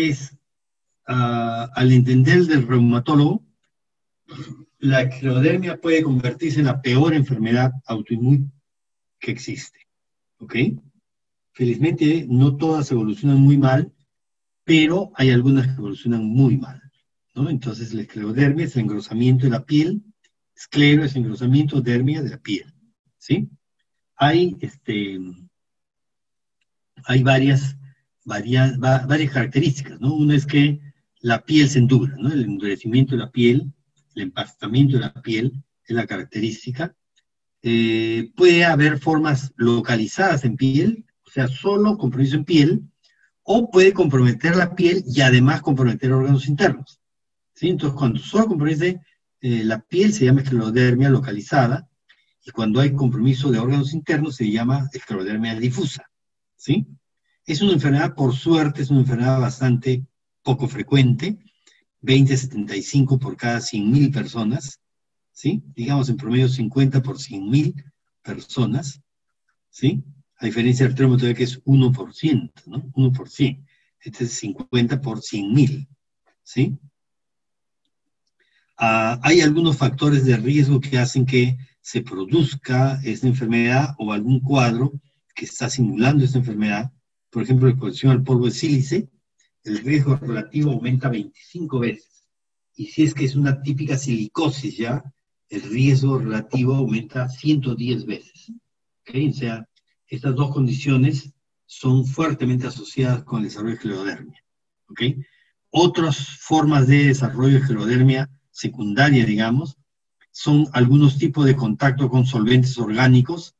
es, ah, al entender del reumatólogo, la esclerodermia puede convertirse en la peor enfermedad autoinmune que existe. ¿Ok? Felizmente no todas evolucionan muy mal, pero hay algunas que evolucionan muy mal. ¿no? Entonces la esclerodermia es el engrosamiento de la piel, esclero es engrosamiento, dermia de la piel. ¿Sí? Hay, este, hay varias, varias, varias características, ¿no? Una es que la piel se endura, ¿no? El endurecimiento de la piel, el empastamiento de la piel es la característica. Eh, puede haber formas localizadas en piel, o sea, solo compromiso en piel, o puede comprometer la piel y además comprometer órganos internos. ¿sí? Entonces, cuando solo compromete eh, la piel se llama esclerodermia localizada, y cuando hay compromiso de órganos internos se llama esclerodermia difusa. ¿sí? Es una enfermedad, por suerte, es una enfermedad bastante poco frecuente, 20-75 por cada 100.000 personas, ¿sí? Digamos en promedio 50 por 100.000 personas, ¿sí? A diferencia del traumatólogo que es 1%, ¿no? 1 por 100. Este es 50 por 100.000, ¿sí? Ah, hay algunos factores de riesgo que hacen que se produzca esta enfermedad o algún cuadro que está simulando esta enfermedad. Por ejemplo, la exposición al polvo de sílice, el riesgo relativo aumenta 25 veces. Y si es que es una típica silicosis ya, el riesgo relativo aumenta 110 veces. O sea, estas dos condiciones son fuertemente asociadas con el desarrollo de esclerodermia. Otras formas de desarrollo de esclerodermia secundaria, digamos, son algunos tipos de contacto con solventes orgánicos,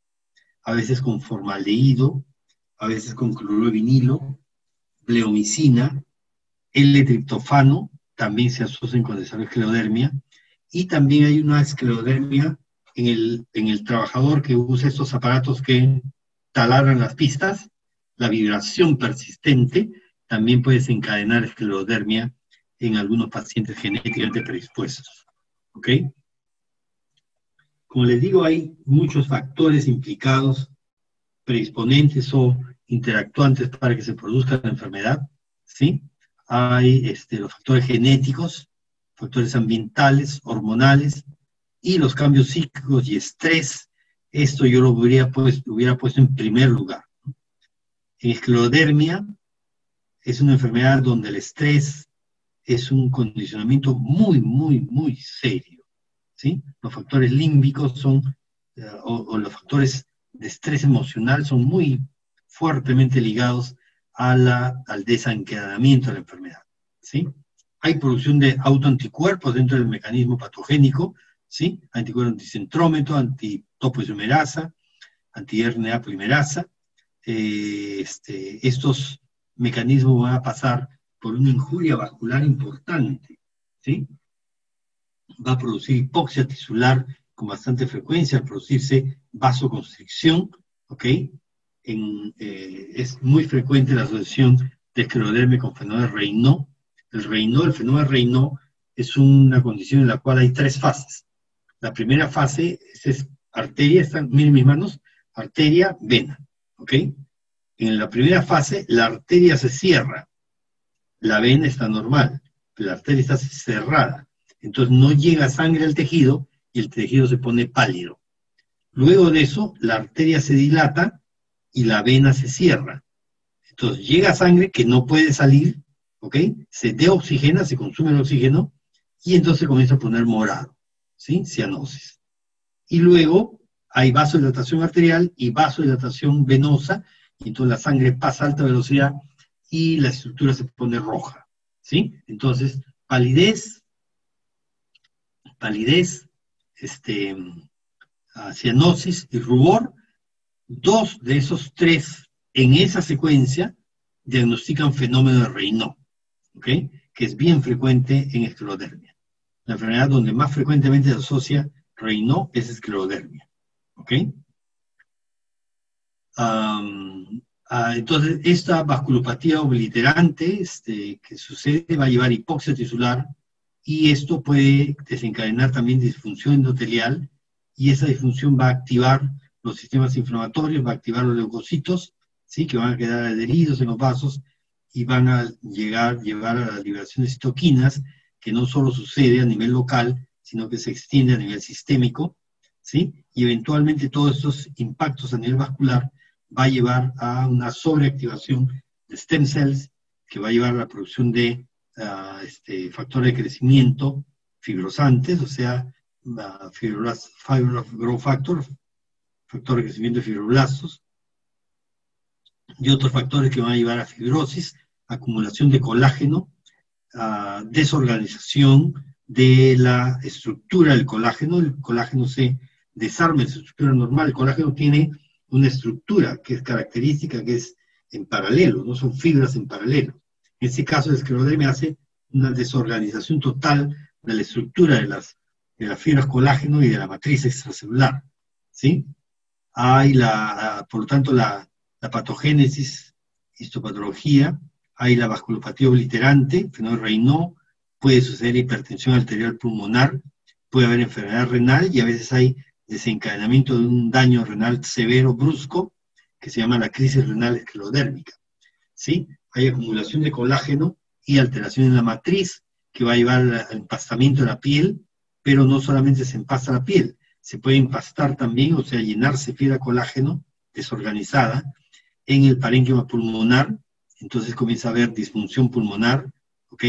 a veces con formaldehído, a veces con cloruro de vinilo, bleomicina, L-triptofano, también se asocian con desarrollo de esclerodermia, y también hay una esclerodermia en el, en el trabajador que usa estos aparatos que taladran las pistas, la vibración persistente también puede desencadenar esclerodermia en algunos pacientes genéticamente predispuestos. ¿Ok? Como les digo, hay muchos factores implicados, predisponentes o interactuantes para que se produzca la enfermedad, ¿sí? Hay este, los factores genéticos, factores ambientales, hormonales y los cambios psíquicos y estrés. Esto yo lo hubiera puesto, hubiera puesto en primer lugar. En esclerodermia es una enfermedad donde el estrés es un condicionamiento muy, muy, muy serio. ¿sí? Los factores límbicos son, eh, o los factores de estrés emocional son muy fuertemente ligados a la, al desencadenamiento de la enfermedad. ¿sí? Hay producción de autoanticuerpos dentro del mecanismo patogénico, ¿sí? anticuerpo anticentrómetro, antitopoisomerasa, anti-RNA. Eh, este, estos mecanismos van a pasar por una injuria vascular importante, ¿sí? Va a producir hipoxia tisular con bastante frecuencia, al producirse vasoconstricción. Eh, es muy frecuente la asociación de esclerodermia con fenómeno de. El Raynaud, el fenómeno de es una condición en la cual hay tres fases. La primera fase es, arteria, están, miren mis manos, arteria, vena, ¿ok? En la primera fase, la arteria se cierra, la vena está normal, la arteria está cerrada, entonces no llega sangre al tejido y el tejido se pone pálido. Luego de eso, la arteria se dilata y la vena se cierra. Entonces llega sangre que no puede salir, ¿ok? Se deoxigena, se consume el oxígeno y entonces comienza a poner morado, ¿sí? Cianosis. Y luego hay vasodilatación arterial y vasodilatación venosa, y entonces la sangre pasa a alta velocidad y la estructura se pone roja, ¿sí? Entonces, palidez, palidez, este, cianosis y rubor, Dos de esos tres en esa secuencia diagnostican fenómeno de Raynaud, que es bien frecuente en esclerodermia. La enfermedad donde más frecuentemente se asocia Raynaud es esclerodermia. Ah, entonces, esta vasculopatía obliterante este, que sucede va a llevar hipoxia tisular y esto puede desencadenar también disfunción endotelial y esa disfunción va a activar los sistemas inflamatorios, va a activar los leucocitos, ¿sí? que van a quedar adheridos en los vasos y van a llegar, llevar a la liberación de citoquinas, que no solo sucede a nivel local, sino que se extiende a nivel sistémico, ¿sí? Y eventualmente todos estos impactos a nivel vascular va a llevar a una sobreactivación de stem cells, que va a llevar a la producción de uh, este, factores de crecimiento fibrosantes, o sea, uh, fibroblast, growth factor, factor de crecimiento de fibroblastos, y otros factores que van a llevar a fibrosis, acumulación de colágeno, desorganización de la estructura del colágeno. El colágeno se desarma en su estructura normal. El colágeno tiene una estructura que es característica, que es en paralelo, no son fibras en paralelo. En este caso, el esclerodermia hace una desorganización total de la estructura de las, de las fibras colágeno y de la matriz extracelular. ¿sí? Hay, la, por lo tanto, la, la patogénesis, histopatología, hay la vasculopatía obliterante, fenómeno Raynaud, puede suceder hipertensión arterial pulmonar, puede haber enfermedad renal y a veces hay desencadenamiento de un daño renal severo, brusco, que se llama la crisis renal esclerodérmica. ¿Sí? Hay acumulación de colágeno y alteración en la matriz que va a llevar al empastamiento de la piel, pero no solamente se empasta la piel, se puede empastar también, o sea, llenarse fibra colágeno desorganizada en el parénquima pulmonar, entonces comienza a haber disfunción pulmonar, ¿ok?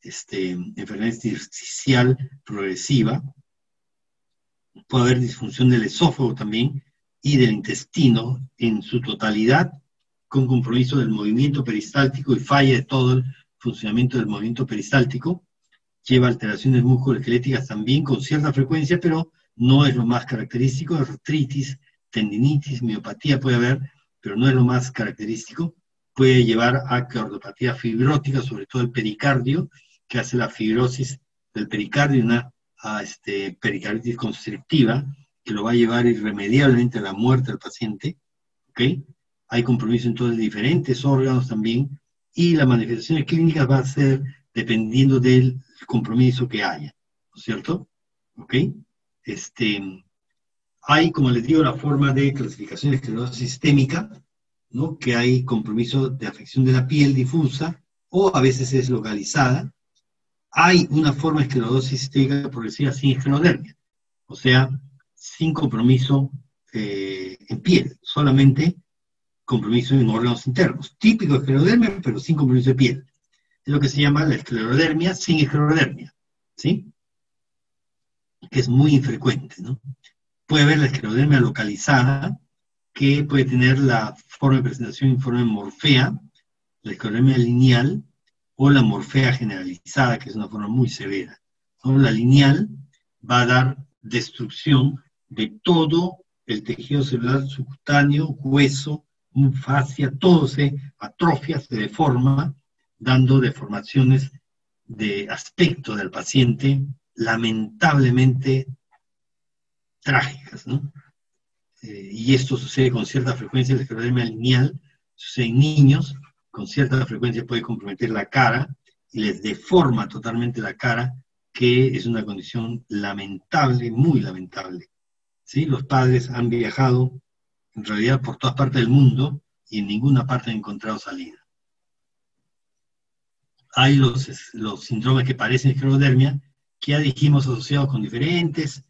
Este, enfermedad intersticial progresiva, puede haber disfunción del esófago también y del intestino en su totalidad, con compromiso del movimiento peristáltico y falla de todo el funcionamiento del movimiento peristáltico. Lleva alteraciones musculoesqueléticas también con cierta frecuencia, pero no es lo más característico. Artritis, tendinitis, miopatía puede haber, pero no es lo más característico. Puede llevar a cardiopatía fibrótica, sobre todo el pericardio, que hace la fibrosis del pericardio, una a este, pericarditis constrictiva, que lo va a llevar irremediablemente a la muerte del paciente, ¿ok? Hay compromiso entonces de diferentes órganos también, y las manifestaciones clínicas va a ser dependiendo del compromiso que haya, ¿no es cierto? ¿Ok? Este, hay, como les digo, la forma de clasificación esclerosis sistémica, ¿no? Que hay compromiso de afección de la piel difusa, o a veces es localizada, hay una forma de esclerosis sistémica progresiva sin esclerodermia, o sea, sin compromiso eh, en piel, solamente compromiso en órganos internos. Típico de esclerodermia, pero sin compromiso de piel. Es lo que se llama la esclerodermia sin esclerodermia, ¿sí? Es muy infrecuente, ¿no? Puede haber la esclerodermia localizada, que puede tener la forma de presentación en forma de morfea, la esclerodermia lineal, o la morfea generalizada, que es una forma muy severa. La lineal va a dar destrucción de todo el tejido celular subcutáneo, hueso, fascia, todo se atrofia, se deforma, dando deformaciones de aspecto del paciente lamentablemente trágicas. Eh, y esto sucede con cierta frecuencia en la esclerodermia lineal, sucede en niños, con cierta frecuencia puede comprometer la cara y les deforma totalmente la cara, que es una condición lamentable, muy lamentable. ¿Sí? Los padres han viajado en realidad por todas partes del mundo y en ninguna parte han encontrado salida. Hay los, los síndromes que parecen esclerodermia, que ya dijimos asociados con diferentes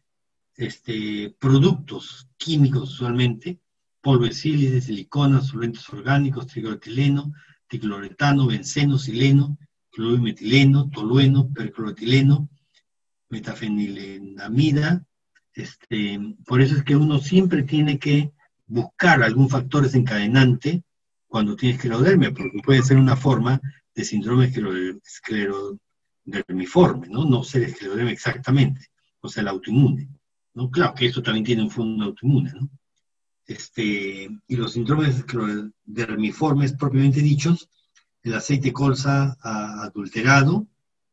este, productos químicos usualmente, polvo de silicona, solventes orgánicos, tricloretileno, tricloretano, benceno, sileno, clorometileno, tolueno, percloretileno, metafenilenamida. Este, por eso es que uno siempre tiene que buscar algún factor desencadenante cuando tiene esclerodermia, porque puede ser una forma de síndrome esclerodermiforme, ¿no? No ser esclerodermia exactamente, o sea, el autoinmune. ¿no? Claro que eso también tiene un fondo autoinmune, ¿no? Este, y los síndromes dermiformes propiamente dichos, el aceite colza adulterado,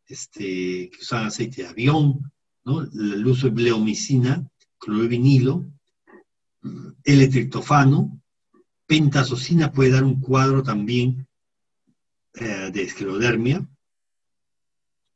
este, que usan aceite de avión, ¿no? el uso de bleomicina, clorovinilo, el triptofano, pentazocina puede dar un cuadro también eh, de esclerodermia,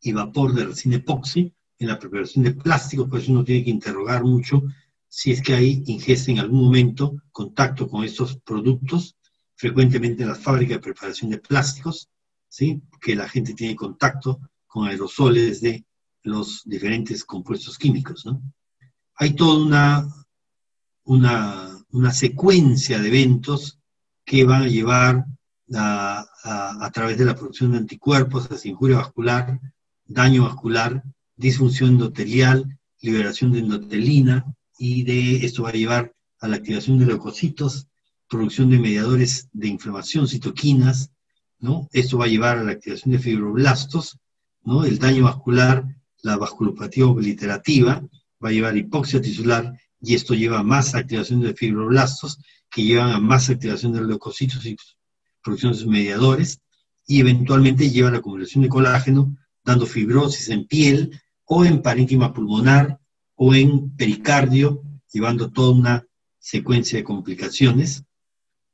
y vapor de resina epoxi en la preparación de plásticos, pues uno tiene que interrogar mucho si es que hay ingesta en algún momento contacto con estos productos, frecuentemente en las fábricas de preparación de plásticos, ¿sí? que la gente tiene contacto con aerosoles de los diferentes compuestos químicos. ¿no? Hay toda una, una, una secuencia de eventos que van a llevar a, a, través de la producción de anticuerpos, a injuria vascular, daño vascular, disfunción endotelial, liberación de endotelina, y de esto va a llevar a la activación de leucocitos, producción de mediadores de inflamación, citoquinas, ¿no? Esto va a llevar a la activación de fibroblastos, ¿no? El daño vascular, la vasculopatía obliterativa, va a llevar hipoxia tisular y esto lleva a más activación de fibroblastos que llevan a más activación de leucocitos y producción de sus mediadores y eventualmente lleva a la acumulación de colágeno, dando fibrosis en piel o en parénquima pulmonar o en pericardio, llevando toda una secuencia de complicaciones.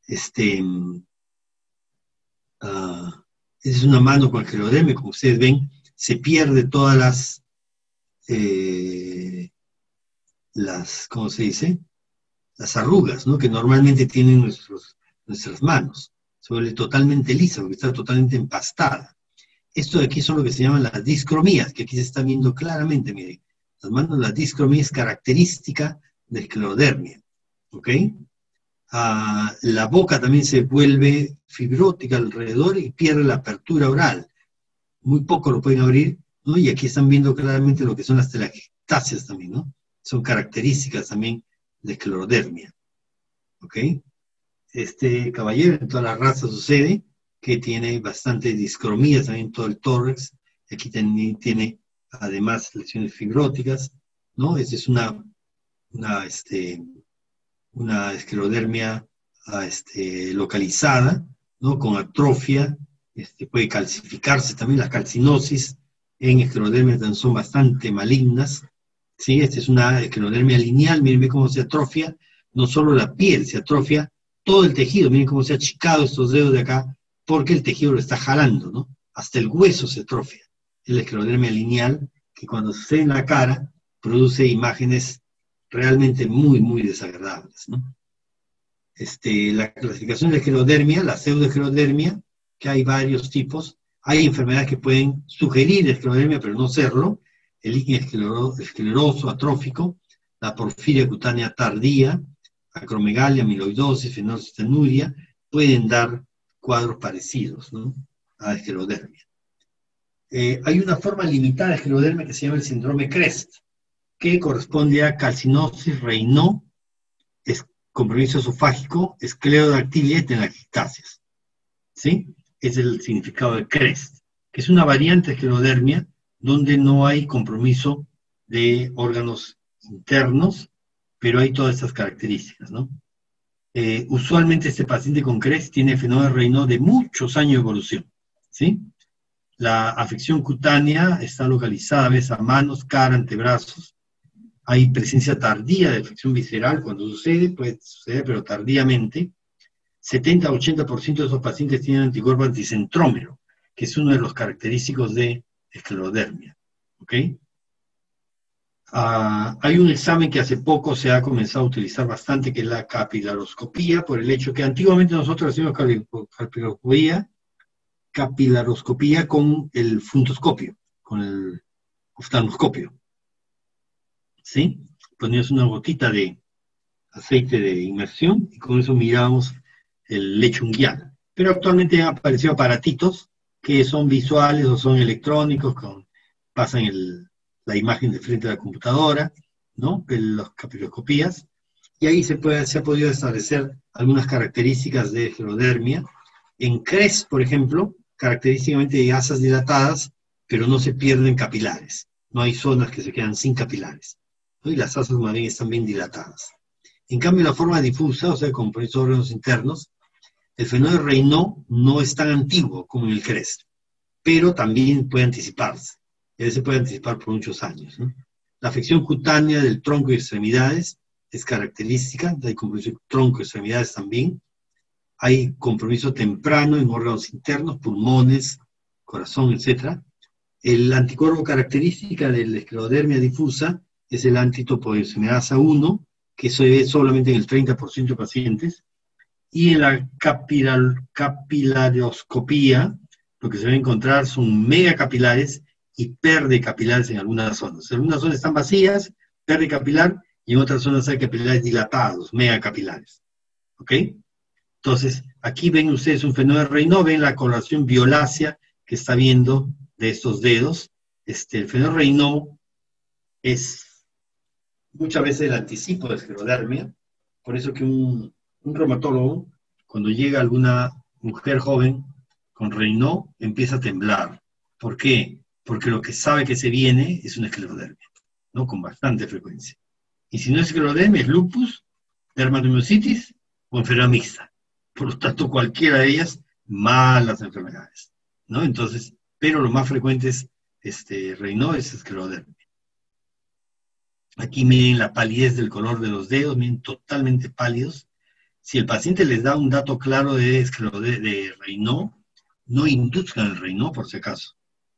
Este, uh, es una mano con el geroderme, como ustedes ven, se pierde todas las, eh, las, ¿cómo se dice? Las arrugas, ¿no? Que normalmente tienen nuestros, nuestras manos. Se vuelve totalmente lisa, porque está totalmente empastada. Esto de aquí son lo que se llaman las discromías, que aquí se está viendo claramente, miren. Las manos, la discromía es característica de esclerodermia, ¿ok? Ah, la boca también se vuelve fibrótica alrededor y pierde la apertura oral. Muy poco lo pueden abrir, ¿no? Y aquí están viendo claramente lo que son las telangiectasias también, ¿no? Son características también de esclerodermia, ¿ok? Este caballero en toda la raza sucede que tiene bastante discromía también todo el tórax. Aquí también tiene además lesiones fibróticas, ¿no? Esta es una, una este, una esclerodermia ah, este, localizada, ¿no? con atrofia, este, puede calcificarse también, las calcinosis en esclerodermia son bastante malignas, ¿sí? Esta es una esclerodermia lineal, miren cómo se atrofia, no solo la piel, se atrofia todo el tejido, miren cómo se ha achicado estos dedos de acá, porque el tejido lo está jalando, ¿no? Hasta el hueso se atrofia. Es la esclerodermia lineal, que cuando se ve en la cara, produce imágenes realmente muy, muy desagradables. ¿no? Este, la clasificación de esclerodermia, la pseudoesclerodermia, que hay varios tipos. Hay enfermedades que pueden sugerir esclerodermia, pero no serlo. El líquido escleroso atrófico, la porfiria cutánea tardía, acromegalia, amiloidosis, fenolcitonuria, pueden dar cuadros parecidos ¿no? a esclerodermia. Eh, hay una forma limitada de esclerodermia que se llama el síndrome CREST que corresponde a calcinosis, reinó, compromiso esofágico, esclerodactilia y telangiectasias. ¿Sí? Es el significado de CREST, que es una variante de esclerodermia donde no hay compromiso de órganos internos, pero hay todas estas características, ¿no? Eh, usualmente este paciente con CREST tiene fenómeno Raynaud de muchos años de evolución, ¿sí? La afección cutánea está localizada a veces a manos, cara, antebrazos, hay presencia tardía de infección visceral cuando sucede, puede suceder, pero tardíamente. 70-80% de esos pacientes tienen anticuerpo anticentrómero, que es uno de los característicos de esclerodermia. ¿Ok? Ah, hay un examen que hace poco se ha comenzado a utilizar bastante, que es la capilaroscopía, por el hecho que antiguamente nosotros hacíamos capilaroscopía, capilaroscopía con el fundoscopio, con el oftalmoscopio. ¿sí? Poníamos una gotita de aceite de inmersión y con eso mirábamos el lecho unguial. Pero actualmente han aparecido aparatitos que son visuales o son electrónicos, con, pasan la imagen de frente a la computadora, ¿no? Las capiloscopías, y ahí se, puede, ha podido establecer algunas características de heterodermia. En CRES, por ejemplo, característicamente de asas dilatadas, pero no se pierden capilares. No hay zonas que se quedan sin capilares y las asas más bien están bien dilatadas. En cambio, la forma difusa, o sea, con órganos internos, el fenómeno de Raynaud no es tan antiguo como en el CREST, pero también puede anticiparse. Y a puede anticipar por muchos años. La afección cutánea del tronco y extremidades es característica, hay compromiso tronco y extremidades también. Hay compromiso temprano en órganos internos, pulmones, corazón, etc. El anticuerpo característica de la esclerodermia difusa es el antitopoisomerasa 1, que se ve solamente en el 30% de pacientes, y en la capilaroscopía, lo que se va a encontrar son megacapilares y perdecapilares en algunas zonas. En algunas zonas están vacías, perdecapilar, y en otras zonas hay capilares dilatados, megacapilares. ¿Ok? Entonces, aquí ven ustedes un fenómeno de Raynaud, ven la coloración violácea que está viendo de estos dedos. Este, el fenómeno Raynaud es muchas veces el anticipo de esclerodermia, por eso que un, un reumatólogo, cuando llega alguna mujer joven con Raynaud, empieza a temblar. ¿Por qué? Porque lo que sabe que se viene es una esclerodermia, ¿no? Con bastante frecuencia. Y si no es esclerodermia, es lupus, dermatomiositis o enfermedad mixta. Por lo tanto, cualquiera de ellas, malas enfermedades, ¿no? Entonces, pero lo más frecuente es este, Raynaud, es esclerodermia. Aquí miren la palidez del color de los dedos, miren totalmente pálidos. Si el paciente les da un dato claro de, de, de Raynaud, no induzcan el Raynaud por si acaso,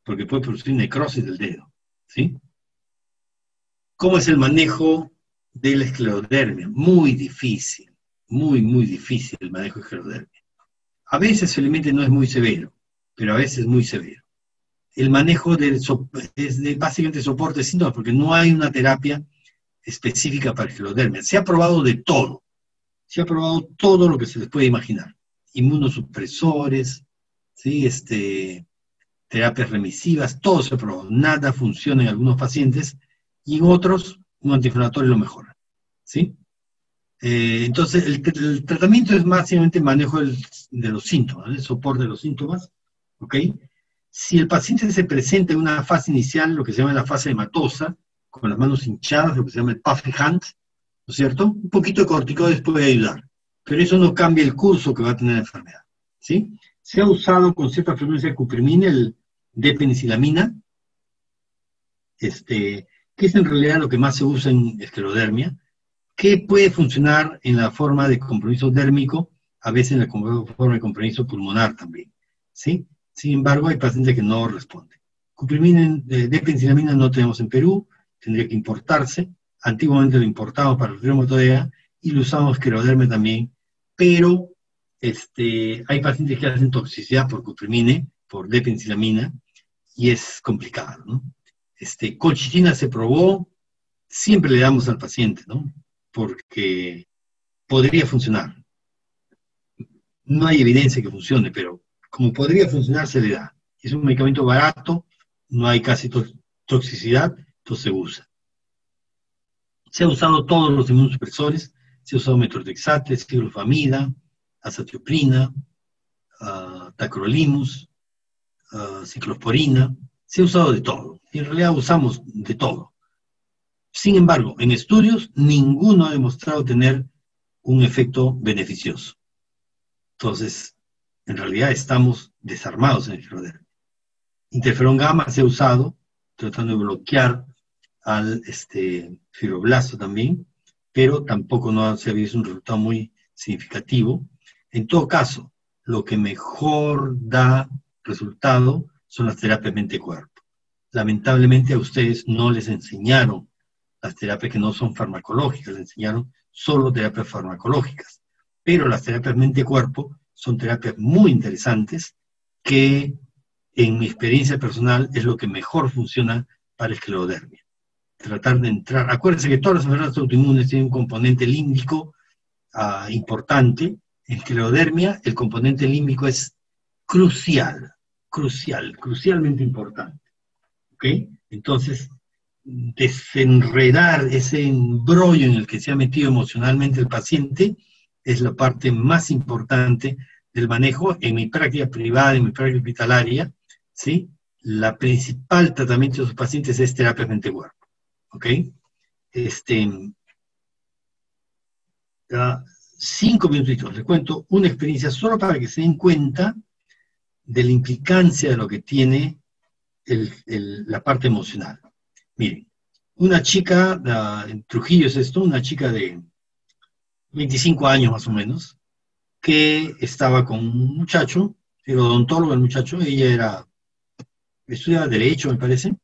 porque puede producir necrosis del dedo. ¿sí? ¿Cómo es el manejo de la esclerodermia? Muy difícil, muy, muy difícil el manejo de esclerodermia. A veces felizmente no es muy severo, pero a veces es muy severo el manejo de, de básicamente soporte de síntomas, porque no hay una terapia específica para esclerodermia. Se ha probado de todo. Se ha probado todo lo que se les puede imaginar. Inmunosupresores, ¿sí? este, terapias remisivas, todo se probado. Nada funciona en algunos pacientes y en otros un antiinflamatorio lo mejora. ¿sí? Eh, entonces, el, tratamiento es básicamente manejo de los síntomas, el soporte de los síntomas. Si el paciente se presenta en una fase inicial, lo que se llama la fase hematosa, con las manos hinchadas, lo que se llama el puffy hand, ¿no es cierto? Un poquito de corticoides puede ayudar, pero eso no cambia el curso que va a tener la enfermedad, ¿sí? Se ha usado con cierta frecuencia cuprimina, el de penicilamina, este, que es en realidad lo que más se usa en esclerodermia, que puede funcionar en la forma de compromiso dérmico, a veces en la forma de compromiso pulmonar también, ¿sí? Sin embargo, hay pacientes que no responden. Cuprimina de, de no tenemos en Perú, tendría que importarse. Antiguamente lo importábamos para el reumatoidea y lo usamos esclerodermia también, pero este, hay pacientes que hacen toxicidad por cuprimine, por depensilamina, y es complicado, ¿no? Este, colchicina se probó, siempre le damos al paciente, ¿no? Porque podría funcionar. No hay evidencia que funcione, pero como podría funcionar, se le da. Es un medicamento barato, no hay casi toxicidad, entonces se usa. Se ha usado todos los inmunosupresores, se ha usado metrotexate, ciclofamida, azatioprina, uh, tacrolimus, uh, ciclosporina, se ha usado de todo. en realidad usamos de todo. Sin embargo, en estudios, ninguno ha demostrado tener un efecto beneficioso. Entonces, en realidad estamos desarmados en el esclerodermia. Interferón gamma se ha usado tratando de bloquear al este, fibroblasto también, pero tampoco no se ha visto un resultado muy significativo. En todo caso, lo que mejor da resultado son las terapias mente-cuerpo. Lamentablemente a ustedes no les enseñaron las terapias que no son farmacológicas, les enseñaron solo terapias farmacológicas. Pero las terapias mente-cuerpo son terapias muy interesantes que en mi experiencia personal es lo que mejor funciona para esclerodermia. Tratar de entrar, acuérdense que todas las enfermedades autoinmunes tienen un componente límbico ah, importante. En esclerodermia el componente límbico es crucial, crucial, crucialmente importante. ¿Ok? Entonces, desenredar ese embrollo en el que se ha metido emocionalmente el paciente es la parte más importante del manejo en mi práctica privada, en mi práctica hospitalaria, ¿sí? La principal tratamiento de los pacientes es terapia mente-cuerpo, ¿ok? Este, cinco minutitos, les cuento una experiencia solo para que se den cuenta de la implicancia de lo que tiene la parte emocional. Miren, una chica, en Trujillo es esto, una chica de 25 años más o menos, que estaba con un muchacho, era odontólogo el muchacho, ella era, estudiaba Derecho, me parece,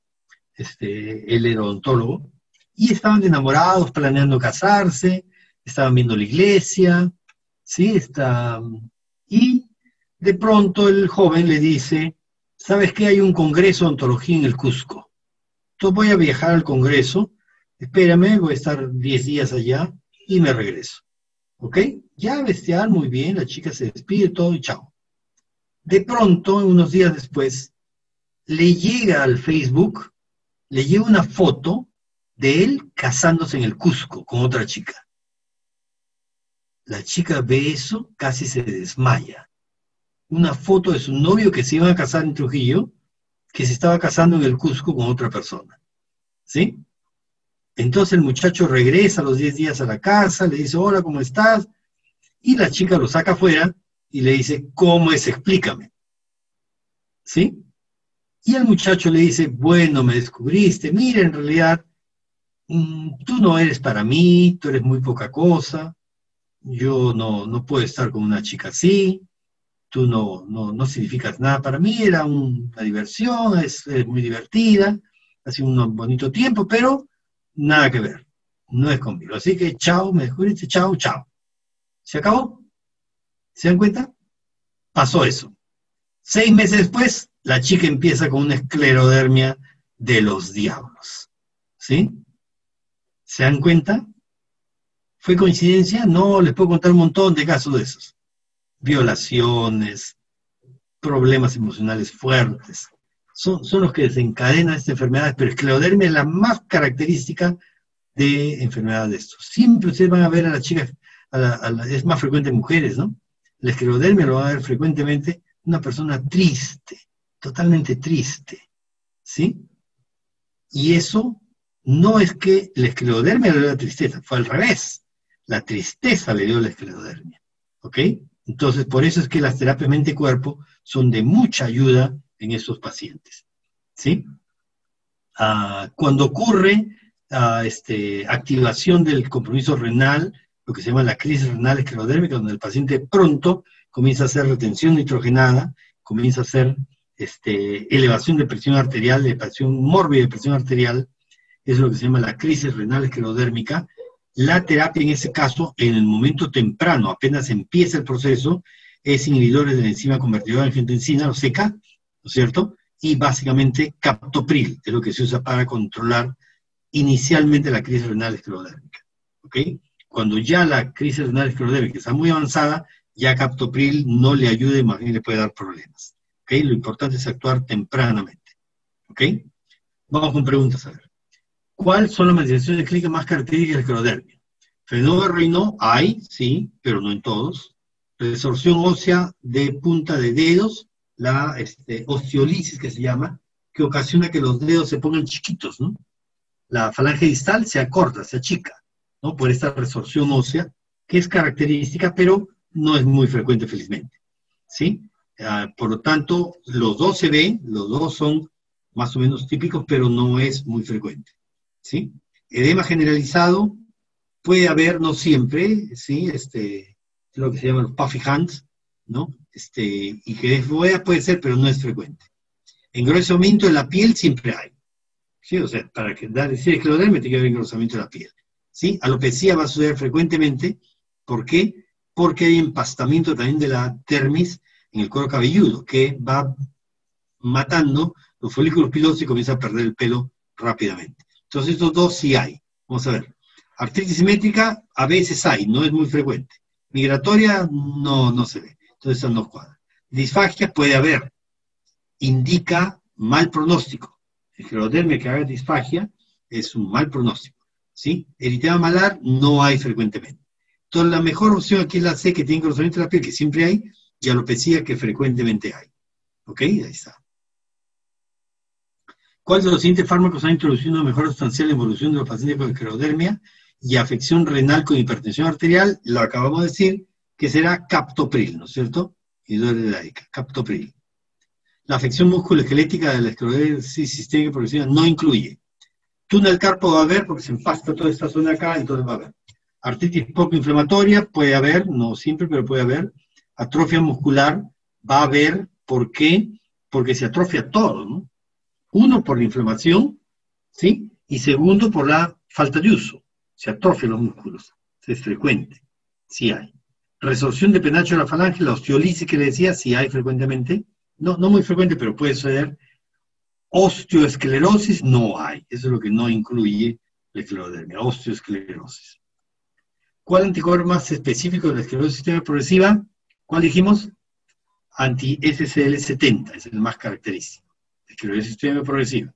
este, él era odontólogo, y estaban enamorados, planeando casarse, estaban viendo la iglesia, ¿sí? Está, y de pronto el joven le dice, ¿sabes qué? Hay un congreso de ontología en el Cusco. Entonces voy a viajar al congreso, espérame, voy a estar 10 días allá y me regreso. ¿Ok? Ya bestial, muy bien, la chica se despide, todo y chao. De pronto, unos días después, le llega al Facebook, le llega una foto de él casándose en el Cusco con otra chica. La chica ve eso, casi se desmaya. Una foto de su novio que se iba a casar en Trujillo, que se estaba casando en el Cusco con otra persona. ¿Sí? Entonces el muchacho regresa a los 10 días a la casa, le dice, hola, ¿cómo estás? Y la chica lo saca afuera y le dice, ¿cómo es? Explícame. ¿Sí? Y el muchacho le dice, bueno, me descubriste, mira, en realidad, mm, tú no eres para mí, tú eres muy poca cosa, yo no, no puedo estar con una chica así, tú no, no, no significas nada para mí, era una diversión, es, muy divertida, ha sido un bonito tiempo, pero nada que ver, no es conmigo. Así que chao, me descubriste, chao, chao. ¿Se acabó? ¿Se dan cuenta? Pasó eso. Seis meses después, la chica empieza con una esclerodermia de los diablos. ¿Sí? ¿Se dan cuenta? ¿Fue coincidencia? No, les puedo contar un montón de casos de esos. Violaciones, problemas emocionales fuertes. Son, son los que desencadenan esta enfermedad, pero esclerodermia es la más característica de enfermedades de estos. Siempre ustedes van a ver a las chicas, es más frecuente en mujeres, ¿no? La esclerodermia lo van a ver frecuentemente una persona triste, totalmente triste, ¿sí? Y eso no es que la esclerodermia le la tristeza, fue al revés la tristeza le dio la esclerodermia. ¿Ok? Entonces, por eso es que las terapias mente-cuerpo son de mucha ayuda en estos pacientes. ¿Sí? Ah, cuando ocurre ah, este, activación del compromiso renal, lo que se llama la crisis renal esclerodérmica, donde el paciente pronto comienza a hacer retención nitrogenada, comienza a hacer este, elevación de presión arterial, de presión mórbida de presión arterial, es lo que se llama la crisis renal esclerodérmica, la terapia en ese caso, en el momento temprano, apenas empieza el proceso, es inhibidores de la enzima convertidora en angiotensina, o seca, ¿no es cierto? Y básicamente captopril, es lo que se usa para controlar inicialmente la crisis renal esclerodérmica. ¿Ok? Cuando ya la crisis renal esclerodérmica está muy avanzada, ya captopril no le ayuda y más bien le puede dar problemas. ¿Ok? Lo importante es actuar tempranamente. ¿Ok? Vamos con preguntas a ver. ¿Cuáles son las manifestaciones clínicas más características de la esclerodermia? Fenómeno de hay, sí, pero no en todos. Resorción ósea de punta de dedos, la este, que se llama, que ocasiona que los dedos se pongan chiquitos, ¿no? La falange distal se acorta, se achica, ¿no? Por esta resorción ósea, que es característica, pero no es muy frecuente, felizmente, ¿sí? Ah, por lo tanto, los dos se ven, los dos son más o menos típicos, pero no es muy frecuente. ¿Sí? Edema generalizado puede haber, no siempre, ¿sí? Este, lo que se llama los puffy hands, ¿no? Este, y que es puede ser, pero no es frecuente. Engrosamiento de la piel siempre hay. ¿sí? O sea, para que dar, decir esclerodermia tiene que haber engrosamiento de la piel. ¿sí? Alopecia va a suceder frecuentemente. ¿Por qué? Porque hay empastamiento también de la dermis en el cuero cabelludo, que va matando los folículos pilosos y comienza a perder el pelo rápidamente. Entonces estos dos sí hay. Vamos a ver. Artritis simétrica a veces hay, no es muy frecuente. Migratoria no, no se ve. Entonces eso no cuadra. Disfagia puede haber. Indica mal pronóstico. El gerodermia que haga disfagia es un mal pronóstico. ¿Sí? Eritema malar no hay frecuentemente. Entonces la mejor opción aquí es la C que tiene conocimiento de la piel, que siempre hay, y alopecia que frecuentemente hay. ¿Ok? Ahí está. ¿Cuáles de los siguientes fármacos han introducido una mejora sustancial en la evolución de los pacientes con esclerodermia y afección renal con hipertensión arterial? Lo acabamos de decir, que será captopril, ¿no es cierto? Y de captopril. La afección musculoesquelética de la esclerodermia sistémica progresiva no incluye. Túnel carpo va a haber porque se empasta toda esta zona acá, entonces va a haber. Artritis poco inflamatoria puede haber, no siempre, pero puede haber. Atrofia muscular va a haber, ¿por qué? Porque se atrofia todo, ¿no? Uno, por la inflamación, ¿sí? Y segundo, por la falta de uso. Se atrofian los músculos. Es frecuente. Sí hay. Resorción de penacho de la falange, la osteolisis que le decía, sí hay frecuentemente. no, no muy frecuente, pero puede suceder. Osteoesclerosis no hay, eso es lo que no incluye la esclerodermia, osteoesclerosis. ¿Cuál anticuerpo más específico de la esclerosis progresiva? ¿Cuál dijimos? Anti-SCL70, es el más característico. Esclerosis sistémica progresiva.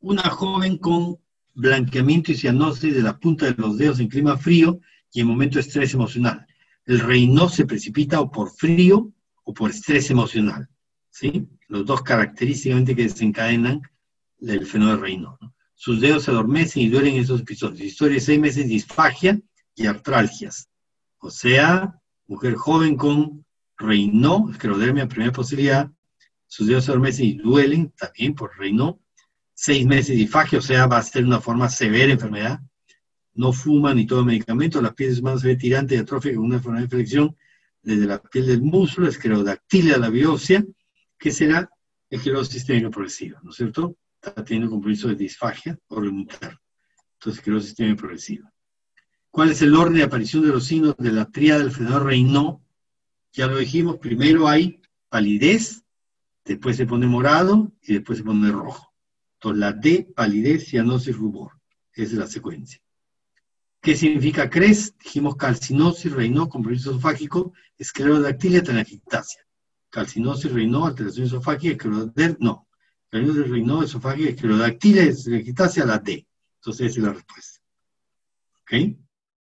Una joven con blanqueamiento y cianosis de la punta de los dedos en clima frío y en momento de estrés emocional. El reino se precipita o por frío o por estrés emocional. ¿sí? Los dos característicamente que desencadenan el fenómeno reino. Sus dedos se adormecen y duelen en esos episodios. Historia de seis meses, disfagia y artralgias. O sea, mujer joven con reino, esclerodermia, primera posibilidad, sus dedos se adormecen y duelen también por reino, seis meses de disfagia, o sea, va a ser una forma severa enfermedad, no fuma ni todo medicamento, la piel de su mano se ve tirante y atrofia con una enfermedad de inflexión desde la piel del músculo, esclerodactilia la biopsia, que será esclerosis sistémica progresiva, ¿no es cierto? Está teniendo compromiso de disfagia o interno. Entonces, esclerosis sistémica progresiva. ¿Cuál es el orden de aparición de los signos de la tríada del fenómeno Raynaud? Ya lo dijimos, primero hay palidez, después se pone morado y después se pone rojo. Entonces, la D, palidez, cianosis, rubor. Esa es la secuencia. ¿Qué significa CRES? Dijimos calcinosis, reinó, compromiso esofágico, esclerodactilia, telangiectasia. Calcinosis, reinó, alteración esofágica, esclerodactilia, no. Calcinosis, reinó, esofágica, esclerodactilia, telangiectasia, la D. Entonces, esa es la respuesta. ¿Ok?